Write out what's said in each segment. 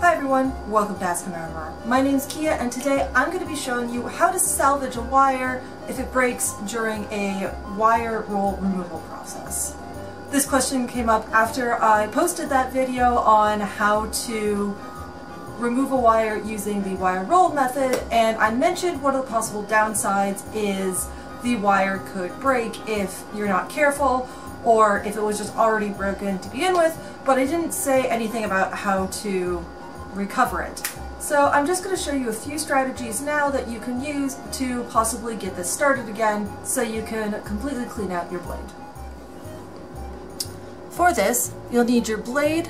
Hi everyone, welcome to Ask Armor. My name's Kiah and today I'm going to be showing you how to salvage a wire if it breaks during a wire roll removal process. This question came up after I posted that video on how to remove a wire using the wire roll method and I mentioned one of the possible downsides is the wire could break if you're not careful or if it was just already broken to begin with, but I didn't say anything about how to recover it. So I'm just going to show you a few strategies now that you can use to possibly get this started again so you can completely clean out your blade. For this, you'll need your blade,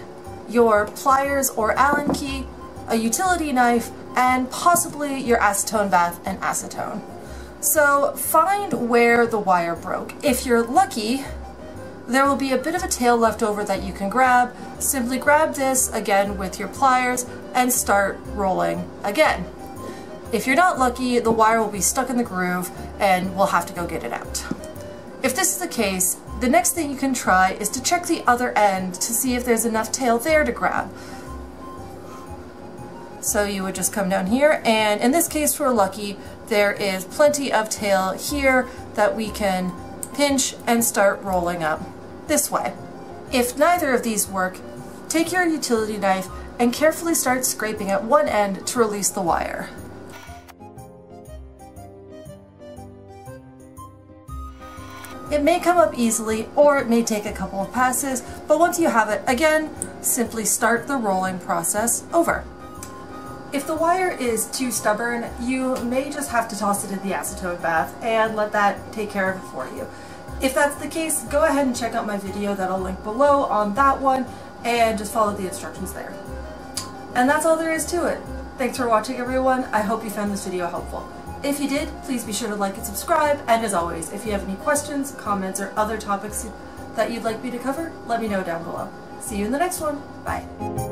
your pliers or Allen key, a utility knife, and possibly your acetone bath and acetone. So find where the wire broke. If you're lucky, there will be a bit of a tail left over that you can grab. Simply grab this again with your pliers and start rolling again. If you're not lucky, the wire will be stuck in the groove and we'll have to go get it out. If this is the case, the next thing you can try is to check the other end to see if there's enough tail there to grab. So you would just come down here and in this case we're lucky there is plenty of tail here that we can pinch and start rolling up this way. If neither of these work, take your utility knife and carefully start scraping at one end to release the wire. It may come up easily or it may take a couple of passes, but once you have it, again, simply start the rolling process over. If the wire is too stubborn, you may just have to toss it in the acetone bath and let that take care of it for you. If that's the case, go ahead and check out my video that I'll link below on that one and just follow the instructions there. And that's all there is to it. Thanks for watching everyone. I hope you found this video helpful. If you did, please be sure to like and subscribe, and as always, if you have any questions, comments, or other topics that you'd like me to cover, let me know down below. See you in the next one. Bye.